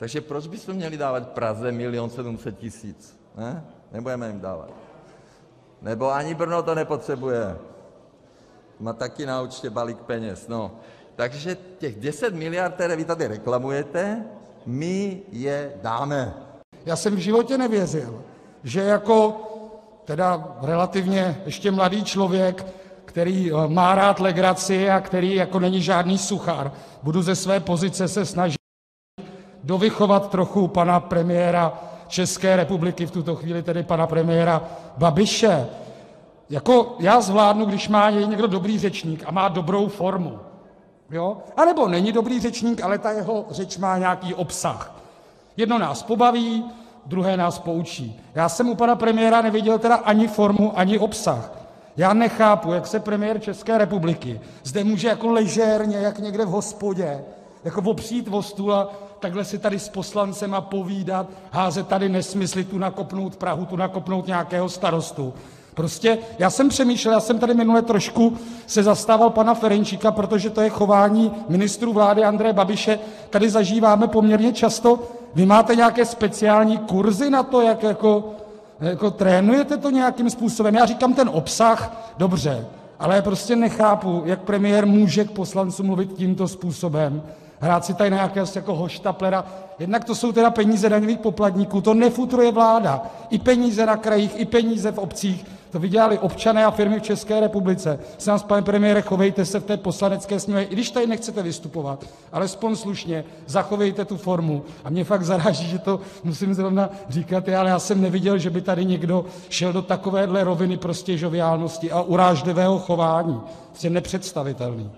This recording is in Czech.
Takže proč bychom měli dávat Praze milion sedm set tisíc, ne, nebudeme jim dávat, nebo ani Brno to nepotřebuje, má taky na účtě balík peněz, no, takže těch 10 miliard, které vy tady reklamujete, my je dáme. Já jsem v životě nevěřil, že jako tedy relativně ještě mladý člověk, který má rád legraci a který jako není žádný suchar, budu ze své pozice se snažit dovychovat trochu pana premiéra České republiky, v tuto chvíli tedy pana premiéra Babiše. Jako já zvládnu, když má je někdo dobrý řečník a má dobrou formu, anebo není dobrý řečník, ale ta jeho řeč má nějaký obsah. Jedno nás pobaví, druhé nás poučí. Já jsem u pana premiéra neviděl teda ani formu, ani obsah. Já nechápu, jak se premiér České republiky zde může jako ležérně, jak někde v hospodě, jako opřít o stůl a takhle si tady s poslancema povídat, házet tady nesmysly, tu nakopnout Prahu, tu nakopnout nějakého starostu. Prostě já jsem přemýšlel, já jsem tady minule trošku se zastával pana Ferjenčíka, protože to je chování ministrů vlády Andreje Babiše, tady zažíváme poměrně často. Vy máte nějaké speciální kurzy na to, jak jako, jako trénujete to nějakým způsobem? Já říkám ten obsah, dobře, ale prostě nechápu, jak premiér může k poslancům mluvit tímto způsobem, hrát si tady na jako hoštaplera. Jednak to jsou teda peníze daňových poplatníků, to nefutruje vláda. I peníze na krajích, i peníze v obcích, to vydělali občané a firmy v České republice. Prosím vás, pane premiére, chovejte se v té Poslanecké sněmovně, i když tady nechcete vystupovat, alespoň slušně, zachovejte tu formu. A mě fakt zaráží, že to musím zrovna říkat já, ale já jsem neviděl, že by tady někdo šel do takovéhle roviny prostě žoviálnosti a urážlivého chování. Prostě nepředstavitelný.